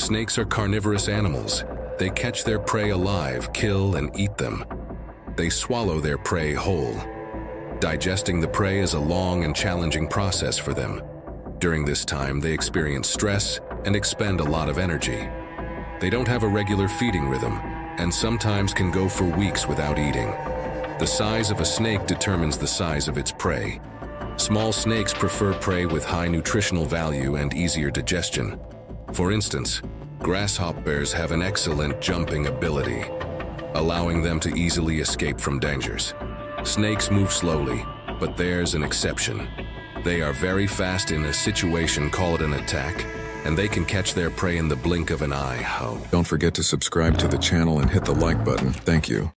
Snakes are carnivorous animals. They catch their prey alive, kill, and eat them. They swallow their prey whole. Digesting the prey is a long and challenging process for them. During this time, they experience stress and expend a lot of energy. They don't have a regular feeding rhythm and sometimes can go for weeks without eating. The size of a snake determines the size of its prey. Small snakes prefer prey with high nutritional value and easier digestion. For instance, grasshoppers have an excellent jumping ability, allowing them to easily escape from dangers. Snakes move slowly, but there's an exception. They are very fast in a situation called an attack, and they can catch their prey in the blink of an eye. Oh. Don't forget to subscribe to the channel and hit the like button. Thank you.